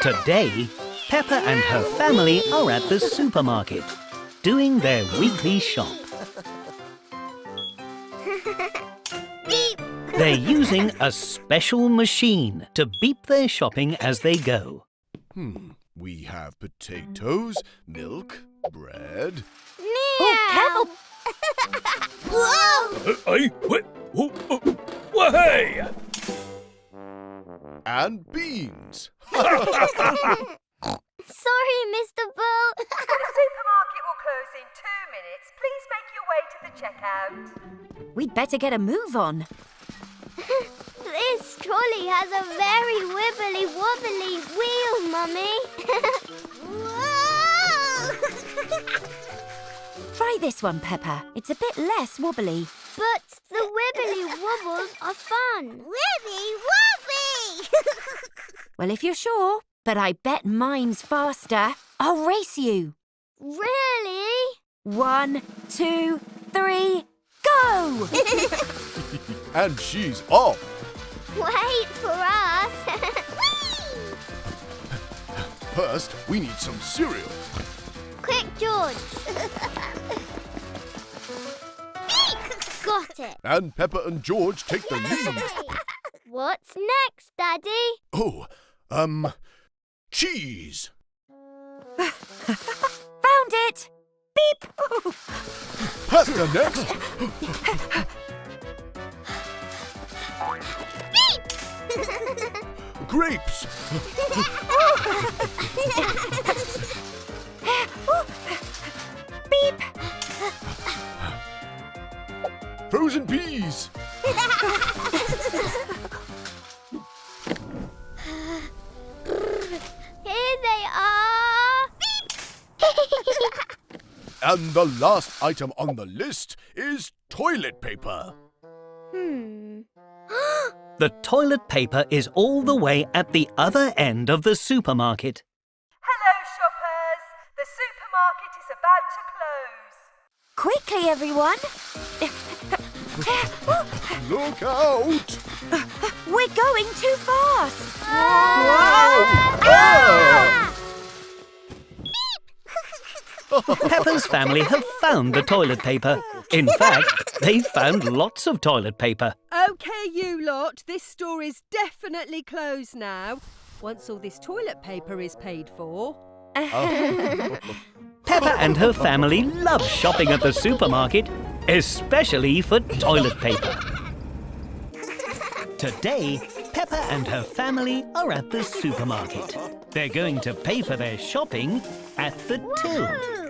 Today, Peppa and her family are at the supermarket, doing their weekly shop. They're using a special machine to beep their shopping as they go. Hmm. We have potatoes, milk, bread. Oh, careful. Whoa! Hey, wait, oh, oh, whoa, hey! And beans. Sorry, Mr. Bull. The supermarket will close in two minutes. Please make your way to the checkout. We'd better get a move on. this trolley has a very wibbly wobbly wheel, Mummy. Try this one, Peppa. It's a bit less wobbly. but the wibbly wobbles are fun. Wibby wobbly! Well, if you're sure, but I bet mine's faster. I'll race you. really? One, two, three, go! And she's off. Wait for us. First, we need some cereal. Quick, George. Got it. And Peppa and George take the lead. What's next, Daddy? Oh, um, cheese. Found it! Beep! Pasta next. Beep! Grapes. Beep! Frozen peas. And the last item on the list is toilet paper. hmm. The toilet paper is all the way at the other end of the supermarket. Hello, shoppers. The supermarket is about to close. Quickly, everyone! Look out! We're going too fast! Peppa's family have found the toilet paper. In fact, they've found lots of toilet paper. OK, you lot, this store is definitely closed now. Once all this toilet paper is paid for. Peppa and her family love shopping at the supermarket, especially for toilet paper. Today, Peppa and her family are at the supermarket. They're going to pay for their shopping at the till.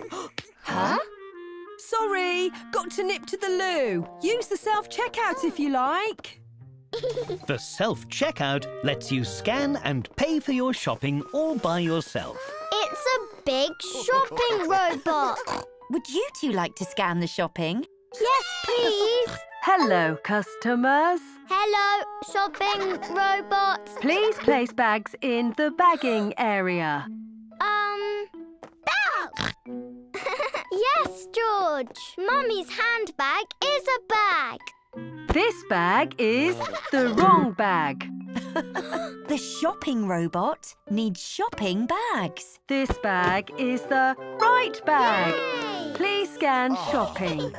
Huh? Sorry, got to nip to the loo. Use the self-checkout if you like. The self checkout lets you scan and pay for your shopping all by yourself. It's a big shopping robot. Would you two like to scan the shopping? Yes, please. Hello, customers. Hello, shopping robot. Please place bags in the bagging area. Yes, George. Mummy's handbag is a bag. This bag is the wrong bag. The shopping robot needs shopping bags. This bag is the right bag. Yay. Please scan shopping.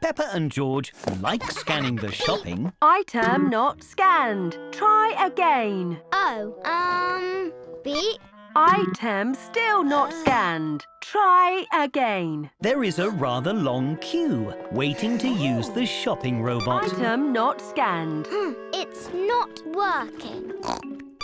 Peppa and George like scanning the shopping. Item not scanned. Try again. Oh, um. Beep. Item still not scanned. Try again. There is a rather long queue waiting to use the shopping robot. Item not scanned. Hmm, It's not working.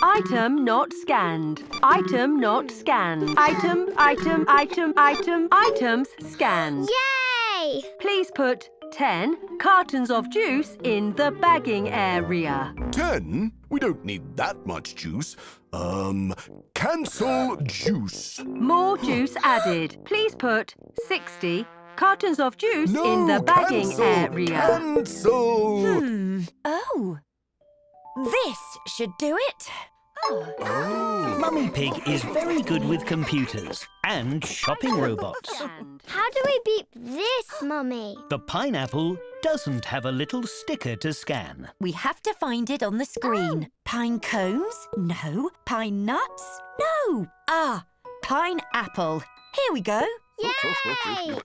Item not scanned. Item not scanned. Item, item, item, item, items scanned. Yay! Please put 10 cartons of juice in the bagging area. Ten? We don't need that much juice. Um, cancel juice. More juice added. Please put 60 cartons of juice No, in the bagging cancel, area. Cancel. Hmm. Oh. This should do it. Mummy Pig is very good with computers and shopping robots. How do we beat this, Mummy? The pineapple doesn't have a little sticker to scan. We have to find it on the screen. Pine cones? No. Pine nuts? No. Ah, pineapple. Here we go. Yay!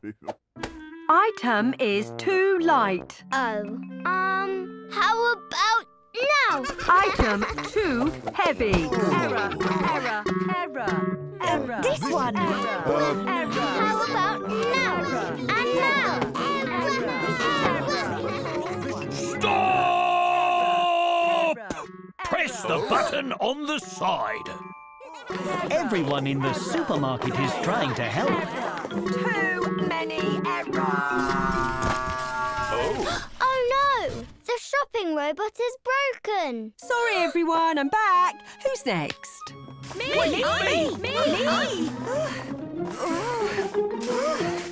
Item is too light. oh. Um, how about now? Item too heavy. Error, error, error, error. This one. Error, error. How about now? And now? Stop! Press the button on the side. Everyone in the supermarket is trying to help. Too many errors. Oh no! The shopping robot is broken. Sorry, everyone, I'm back. Who's next? Me! Me! Me!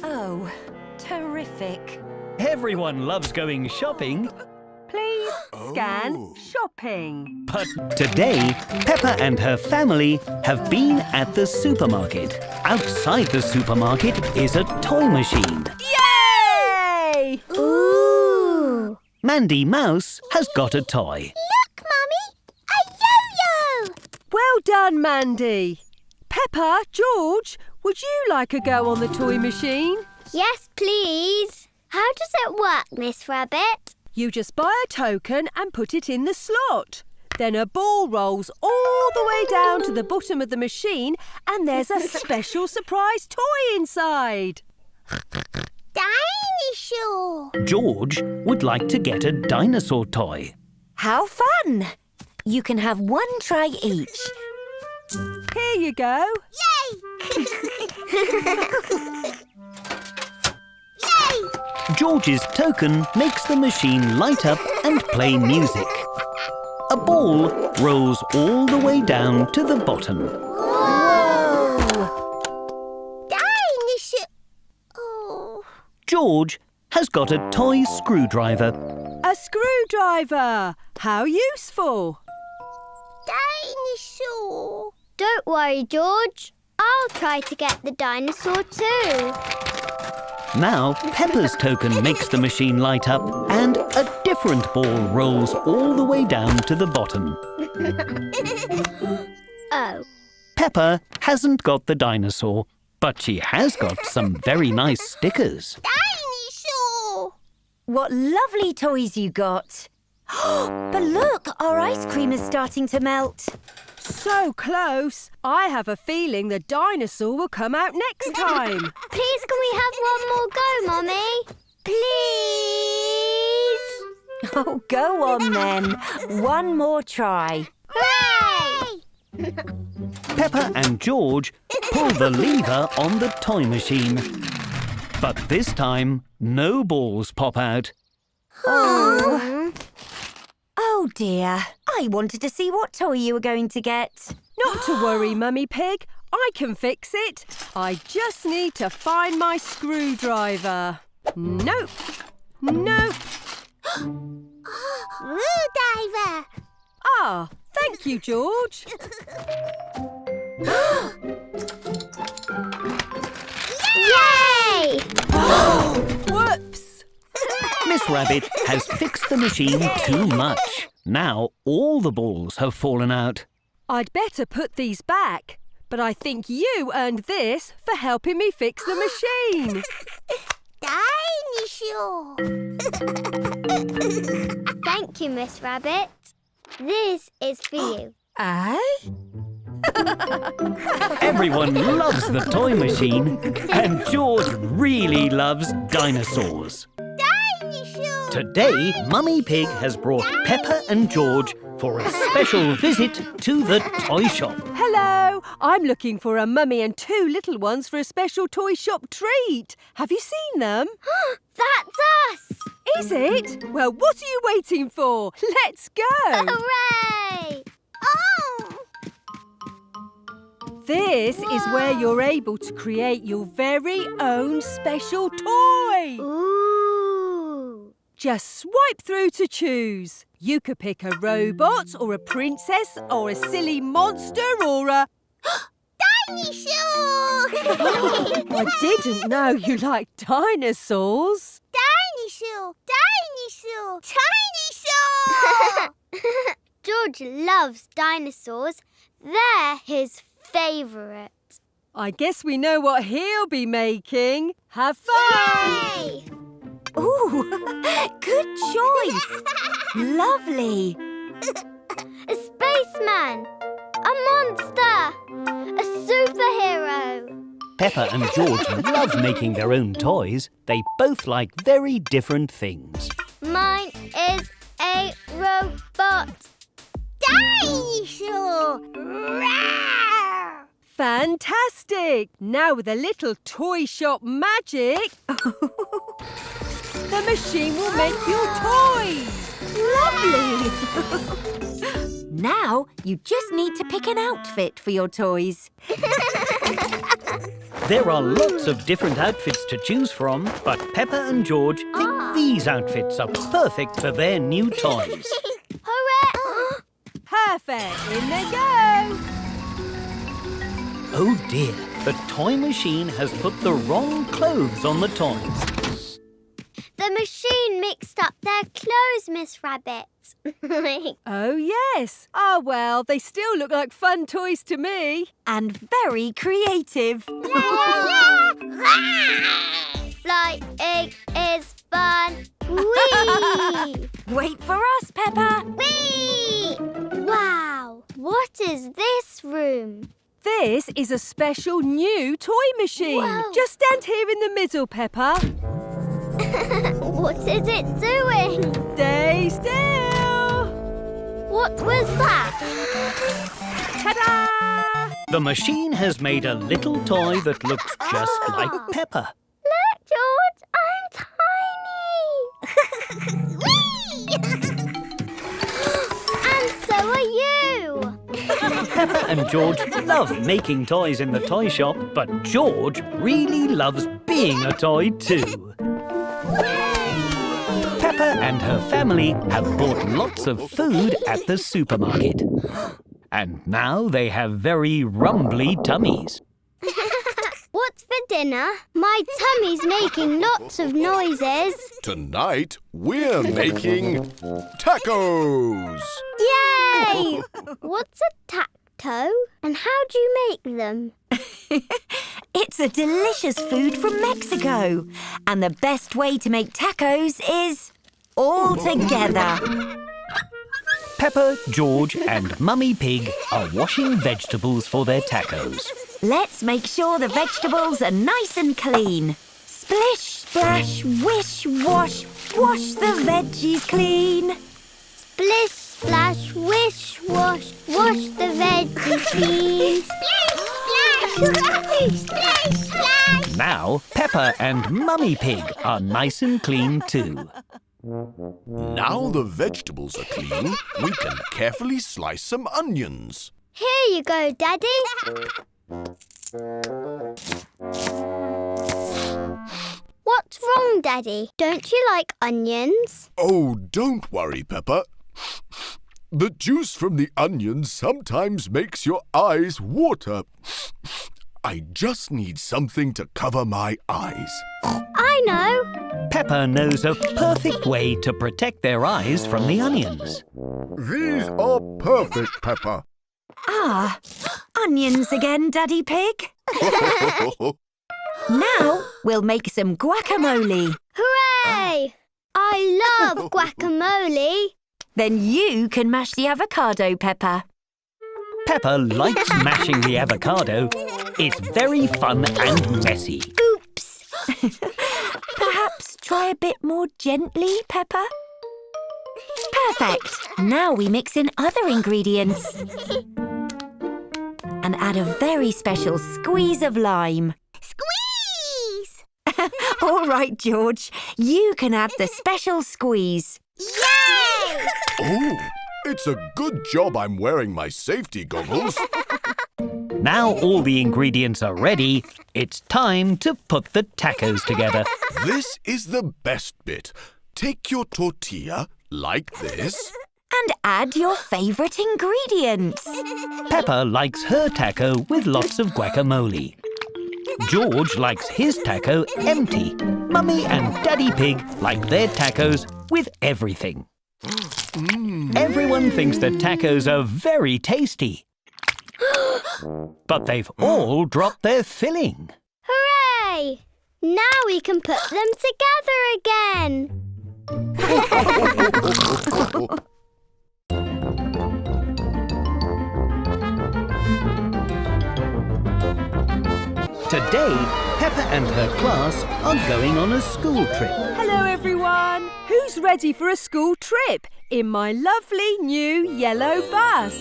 Oh, terrific. Everyone loves going shopping, Please oh. scan shopping. but today Peppa and her family have been at the supermarket. Outside the supermarket is a toy machine. Yay! Ooh! Mandy Mouse has got a toy. Look, Mummy! A yo-yo! Well done, Mandy. Peppa, George, would you like a go on the toy machine? Yes, please. How does it work, Miss Rabbit? You just buy a token and put it in the slot. Then a ball rolls all the way down to the bottom of the machine and there's a special surprise toy inside. Dinosaur! George would like to get a dinosaur toy. How fun! You can have one try each. Here you go. Yay! Yay! George's token makes the machine light up and play music. A ball rolls all the way down to the bottom. Whoa! Dinosaur! Oh. George has got a toy screwdriver. A screwdriver. How useful. Dinosaur! Don't worry, George. I'll try to get the dinosaur too. Now Peppa's token makes the machine light up and a different ball rolls all the way down to the bottom. Oh. Peppa hasn't got the dinosaur, but she has got some very nice stickers. Dinosaur! What lovely toys you got. but look, our ice cream is starting to melt. So close. I have a feeling the dinosaur will come out next time. Please, can we have one more go, Mummy? Please? Oh, go on then. One more try. Hooray! Peppa and George pull the lever on the toy machine. But this time, no balls pop out. Oh. Oh dear. I wanted to see what toy you were going to get. Not to worry, Mummy Pig. I can fix it. I just need to find my screwdriver. Nope. Nope. Diver! Ah, thank you, George. Miss Rabbit has fixed the machine too much. Now all the balls have fallen out. I'd better put these back, but I think you earned this for helping me fix the machine. Dinosaur! Thank you, Miss Rabbit. This is for you. Eh? Everyone loves the toy machine, and George really loves dinosaurs. Dinosaur! Today, Mummy Pig has brought Peppa and George for a special visit to the toy shop. Hello, I'm looking for a mummy and two little ones for a special toy shop treat. Have you seen them? That's us! Is it? Well, what are you waiting for? Let's go. Hooray! Oh! This is where you're able to create your very own special toy. Ooh! Just swipe through to choose. You could pick a robot or a princess or a silly monster or a... Dinosaur! I didn't know you liked dinosaurs. Dinosaur! Dinosaur! Dinosaur! George loves dinosaurs. They're his favourite. I guess we know what he'll be making. Have fun! Yay! Ooh, good choice. Lovely. A spaceman! A monster! A superhero! Peppa and George love making their own toys. They both like very different things. Mine is a robot. Dinosaur! Fantastic! Now with a little toy shop magic, the machine will make your toys. Lovely. now you just need to pick an outfit for your toys. There are lots of different outfits to choose from, but Peppa and George think ah. these outfits are perfect for their new toys. Hooray! Perfect. In they go. Oh dear, the toy machine has put the wrong clothes on the toys. The machine mixed up their clothes, Miss Rabbit. Oh, yes. Ah, well, they still look like fun toys to me. And very creative. Flying is fun. Whee! Wait for us, Peppa. Whee! Wow! What is this room? This is a special new toy machine. Wow. Just stand here in the middle, Peppa. What is it doing? Stay still. What was that? Ta-da! The machine has made a little toy that looks just oh. like Peppa. Look, George, I'm tiny. and so are you. Peppa and George love making toys in the toy shop, but George really loves being a toy too. Peppa and her family have bought lots of food at the supermarket. And now they have very rumbly tummies. What's for dinner? My tummy's making lots of noises. Tonight, we're making tacos. Yay! What's a tacto? And how do you make them? It's a delicious food from Mexico. And the best way to make tacos is all together. Peppa, George, and Mummy Pig are washing vegetables for their tacos. Let's make sure the vegetables are nice and clean. Splish, splash, wish, wash, wash the veggies clean. Splish, splash, wish, wash, wash the veggies clean. Splish, splash! Splish, splash! Now, Peppa and Mummy Pig are nice and clean too. Now the vegetables are clean, we can carefully slice some onions. Here you go, Daddy. What's wrong, Daddy? Don't you like onions? Oh, don't worry, Peppa. The juice from the onions sometimes makes your eyes water. I just need something to cover my eyes. I know. Peppa knows a perfect way to protect their eyes from the onions. These are perfect, Peppa. Ah, onions again, Daddy Pig. Now we'll make some guacamole. Hooray! I love guacamole. Then you can mash the avocado, Peppa. Peppa likes mashing the avocado. It's very fun and messy. Oops. Perhaps try a bit more gently, Peppa. Perfect. Now we mix in other ingredients. And add a very special squeeze of lime. Squeeze! All right, George. You can add the special squeeze. Yay! Oh, it's a good job I'm wearing my safety goggles. Now all the ingredients are ready, it's time to put the tacos together. this is the best bit. Take your tortilla like this And add your favourite ingredients. Peppa likes her taco with lots of guacamole. George likes his taco empty. Mummy and Daddy Pig like their tacos with everything. Mm. Everyone thinks that tacos are very tasty. but they've all dropped their filling. Hooray! Now we can put them together again. Today, Peppa and her class are going on a school trip. Hello, everyone. Who's ready for a school trip in my lovely new yellow bus?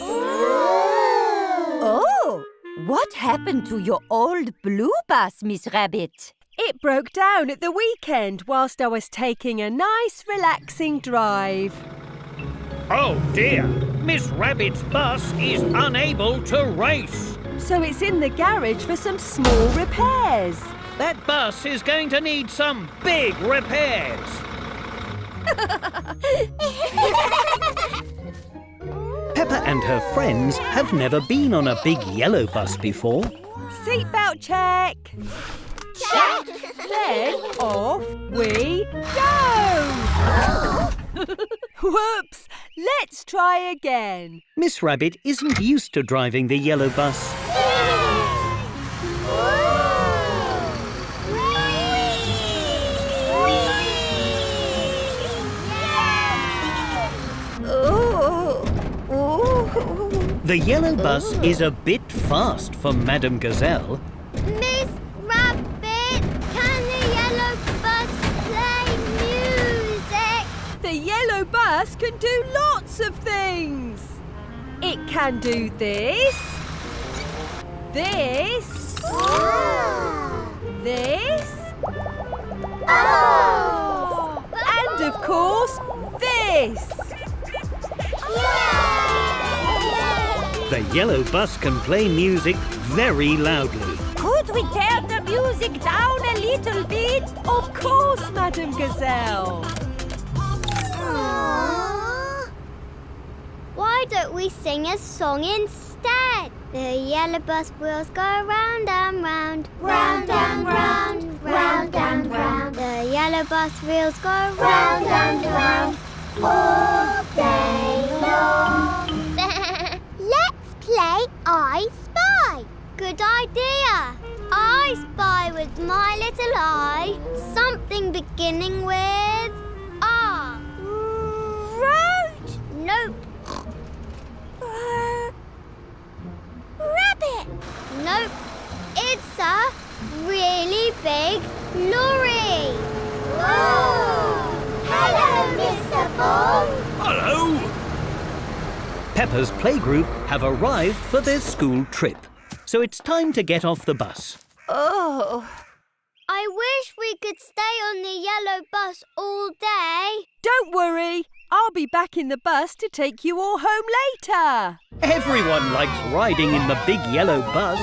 Oh, what happened to your old blue bus, Miss Rabbit? It broke down at the weekend whilst I was taking a nice, relaxing drive. Oh dear, Miss Rabbit's bus is unable to race. So it's in the garage for some small repairs. That bus is going to need some big repairs. Peppa and her friends have never been on a big yellow bus before. Seatbelt check. Check. Then off we go. Whoops! Let's try again. Miss Rabbit isn't used to driving the yellow bus. The yellow bus is a bit fast for Madame Gazelle. Miss Rabbit, can the yellow bus play music? The yellow bus can do lots of things. It can do this, this, ah. this, Oh! and of course, this. The yellow bus can play music very loudly. Could we turn the music down a little bit? Of course, Madame Gazelle. Aww. Why don't we sing a song instead? The yellow bus wheels go round and round. Round and round, round and round. The yellow bus wheels go round and round. All day long. Let's play I Spy. Good idea. I spy with my little eye something beginning with R. Road? Nope. Rabbit? Nope. It's a really big lorry. Oh! Hello, Mr. Bull. Hello. Peppa's playgroup have arrived for their school trip. So it's time to get off the bus. Oh, I wish we could stay on the yellow bus all day. Don't worry. I'll be back in the bus to take you all home later. Everyone likes riding in the big yellow bus.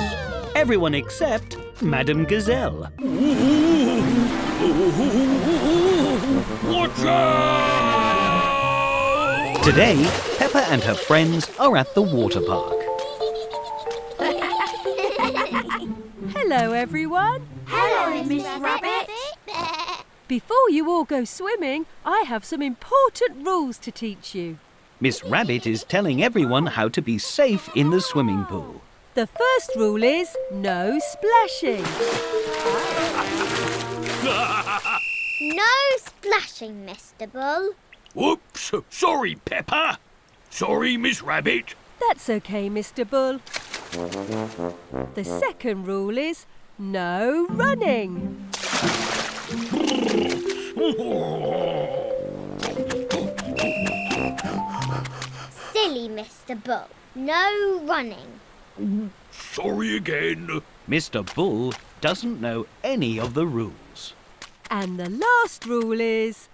Everyone except Madame Gazelle. Watch out! Today, Peppa and her friends are at the water park. Hello, everyone. Hello, Miss Rabbit. Before you all go swimming, I have some important rules to teach you. Miss Rabbit is telling everyone how to be safe in the swimming pool. The first rule is no splashing. No splashing, Mr. Bull. Whoops! Sorry, Peppa. Sorry, Miss Rabbit. That's okay, Mr. Bull. The second rule is no running. Silly Mr. Bull. No running. Sorry again. Mr. Bull doesn't know any of the rules. And the last rule is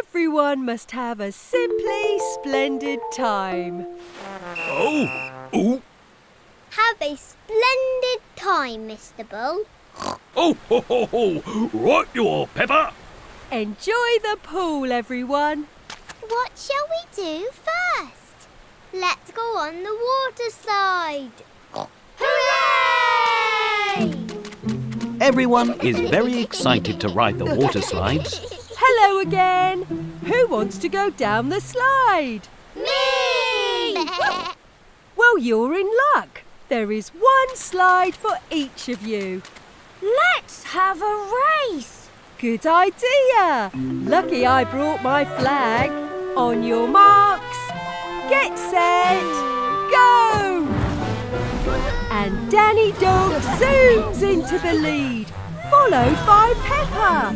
everyone must have a simply splendid time. Oh, oh, Have a splendid time, Mr. Bull. oh, ho, ho, ho. Right you are, Peppa. Enjoy the pool, everyone. What shall we do first? Let's go on the water slide. Hooray! Everyone is very excited to ride the water slides. Hello again. Who wants to go down the slide? Me! Well, you're in luck. There is one slide for each of you. Let's have a race. Good idea. Lucky I brought my flag. On your marks, get set, go! And Danny Dog zooms into the lead, followed by Peppa.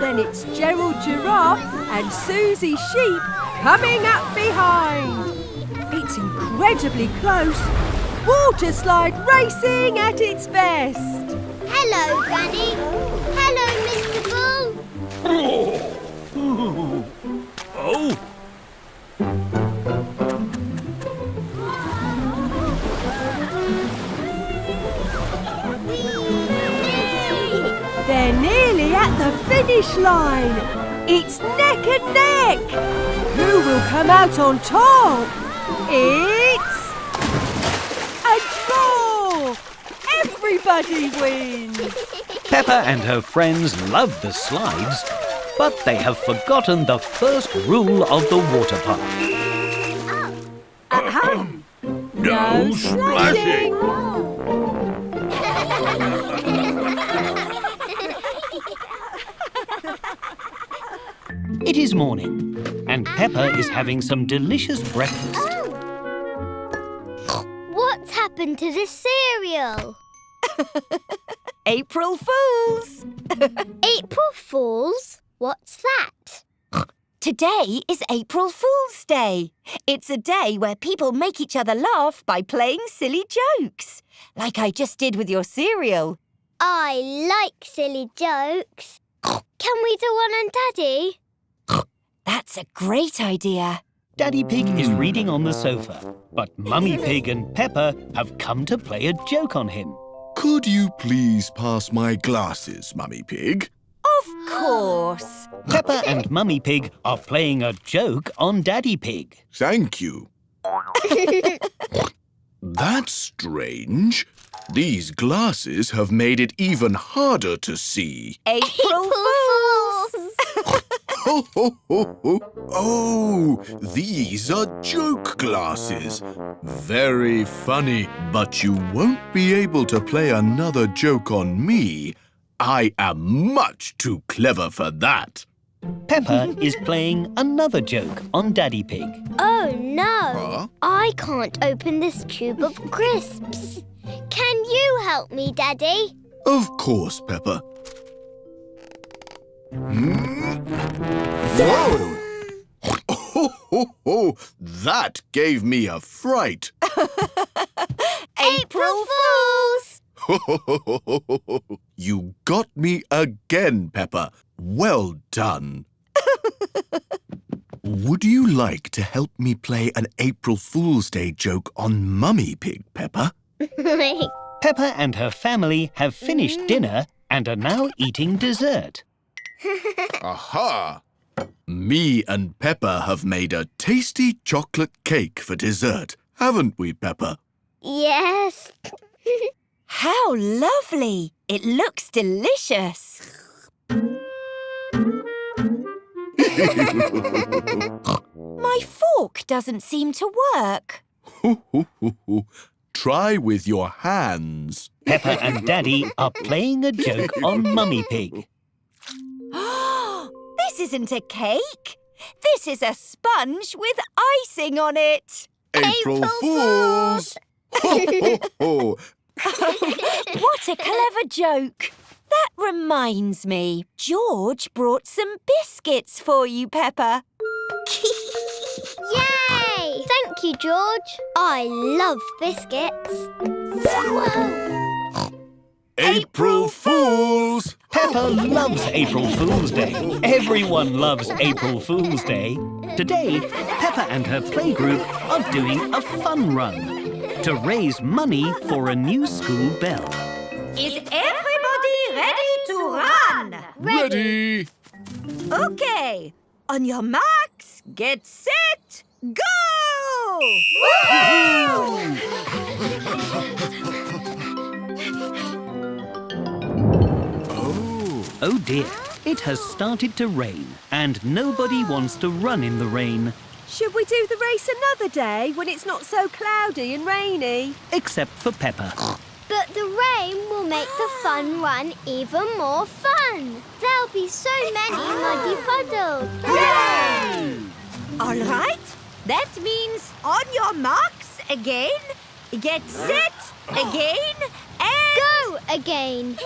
Then it's Gerald Giraffe and Susie Sheep coming up behind. It's incredibly close. Water slide racing at its best. Hello, Granny. Hello, Mr. Bull. Oh, They're nearly at the finish line. It's neck and neck. Who will come out on top? It's a draw. Everybody wins. Peppa and her friends love the slides, but they have forgotten the first rule of the water park. Uh-huh. Um, no splashing. It is morning, and Peppa is having some delicious breakfast. Oh. What's happened to the cereal? April Fools. April Fools? What's that? Today is April Fool's Day. It's a day where people make each other laugh by playing silly jokes, like I just did with your cereal. I like silly jokes. Can we do one on Daddy? That's a great idea. Daddy Pig is reading on the sofa, but Mummy Pig and Peppa have come to play a joke on him. Could you please pass my glasses, Mummy Pig? Of course. Peppa and Mummy Pig are playing a joke on Daddy Pig. Thank you. That's strange. These glasses have made it even harder to see. April Fools. Ho, ho, ho, ho. Oh, these are joke glasses. Very funny, but you won't be able to play another joke on me. I am much too clever for that. Peppa is playing another joke on Daddy Pig. Oh no! Huh? I can't open this tube of crisps. Can you help me, Daddy? Of course, Peppa. Hmm? Whoa! Oh, ho, ho, that gave me a fright. April Fools! you got me again, Peppa. Well done. Would you like to help me play an April Fool's Day joke on Mummy Pig, Pepper? Peppa and her family have finished mm. dinner and are now eating dessert. Aha! Me and Peppa have made a tasty chocolate cake for dessert, haven't we, Peppa? yes. How lovely. It looks delicious. My fork doesn't seem to work. Try with your hands. Peppa and Daddy are playing a joke on Mummy Pig. This isn't a cake. This is a sponge with icing on it. April, Fools! Ho, ho, ho. What a clever joke. That reminds me, George brought some biscuits for you, Peppa. Yay! Thank you, George. I love biscuits. Whoa! April Fools! Peppa loves April Fool's Day. Everyone loves April Fool's Day. Today, Peppa and her playgroup are doing a fun run to raise money for a new school bell. Is everybody ready to run? Ready! Okay. On your marks, get set, go! Oh dear, it has started to rain and nobody wants to run in the rain Should we do the race another day when it's not so cloudy and rainy? except for Peppa. But the rain will make the fun run even more fun. There'll be so many muddy puddles. Yay! All right. That means on your marks again. Get set again and Go again.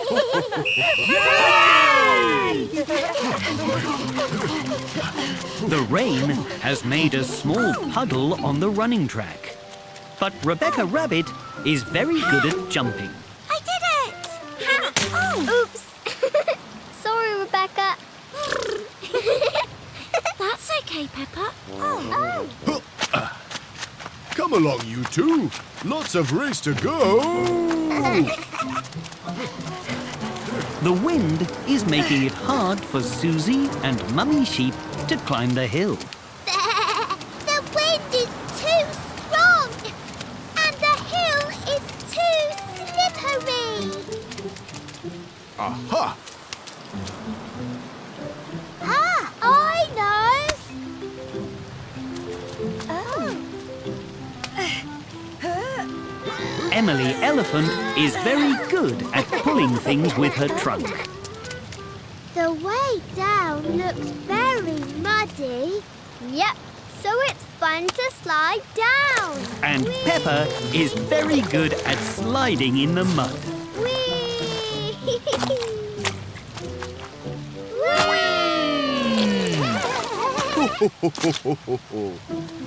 The rain has made a small puddle on the running track. But Rebecca Rabbit is very good at jumping. I did it! oh. Oops. Sorry, Rebecca. That's okay, Peppa. Oh. oh. Come along, you two. Lots of race to go. The wind is making it hard for Susie and Mummy Sheep to climb the hill. Elephant is very good at pulling things with her trunk. The way down looks very muddy. Yep, so it's fun to slide down. And Whee! Peppa is very good at sliding in the mud. Whee!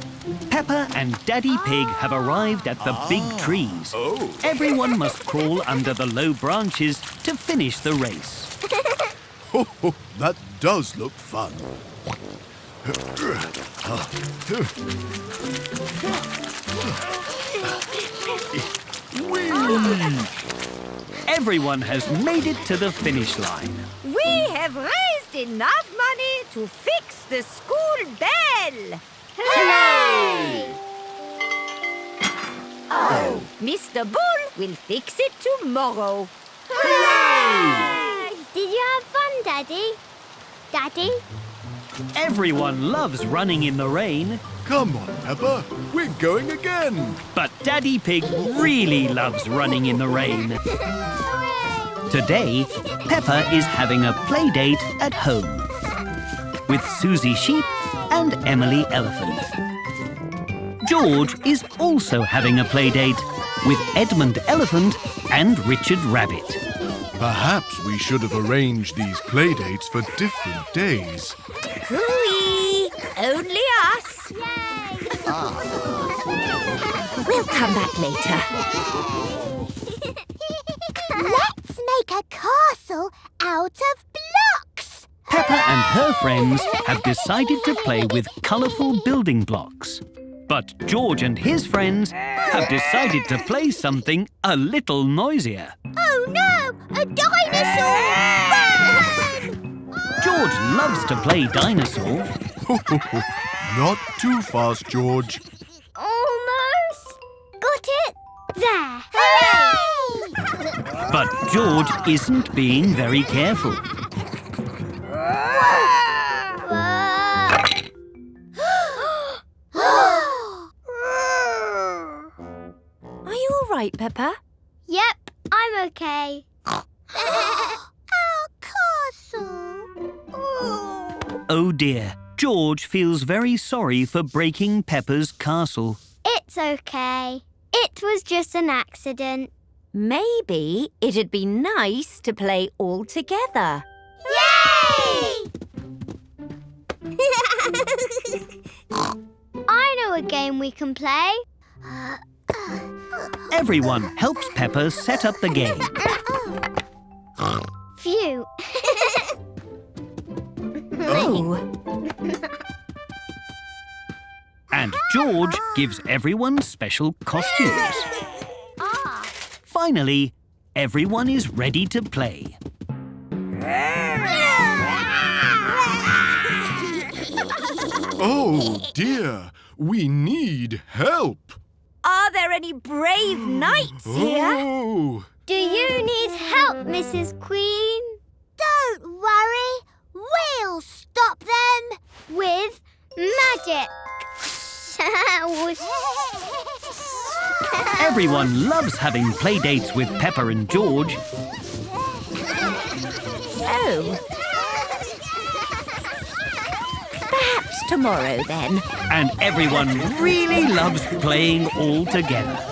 Peppa and Daddy Pig have arrived at the big ah. trees. Oh. Everyone must crawl under the low branches to finish the race. Oh, oh, that does look fun. Everyone has made it to the finish line. we have raised enough money to fix the school bell. Hooray! Oh, Mr. Bull will fix it tomorrow. Hooray! Did you have fun, Daddy? Daddy? Everyone loves running in the rain, Come on, Peppa. We're going again. but Daddy Pig really loves running in the rain. Today, Peppa is having a play date at home with Susie Sheep and Emily Elephant. George is also having a play date with Edmund Elephant and Richard Rabbit. Perhaps we should have arranged these playdates for different days. Cooey, only us. We'll come back later. Let's make a castle out of blocks. Peppa and her friends have decided to play with colourful building blocks. But George and his friends have decided to play something a little noisier. Oh no, a dinosaur! Run! George loves to play dinosaur, Not too fast, George. Almost. Got it? There. Hooray! but George isn't being very careful. Peppa? yep, I'm okay. Our castle. Oh dear, George feels very sorry for breaking Peppa's castle. It's okay. It was just an accident. Maybe it'd be nice to play all together. Yay! I know a game we can play. Everyone helps Peppa set up the game. Phew. Oh, And George gives everyone special costumes. ah. Finally, everyone is ready to play. Oh, dear. We need help. Are there any brave knights here? Oh, Do you need help, Mrs. Queen? Don't worry. We'll stop them with magic. Everyone loves having play dates with Peppa and George. Oh. Perhaps tomorrow then. And everyone really loves playing all together.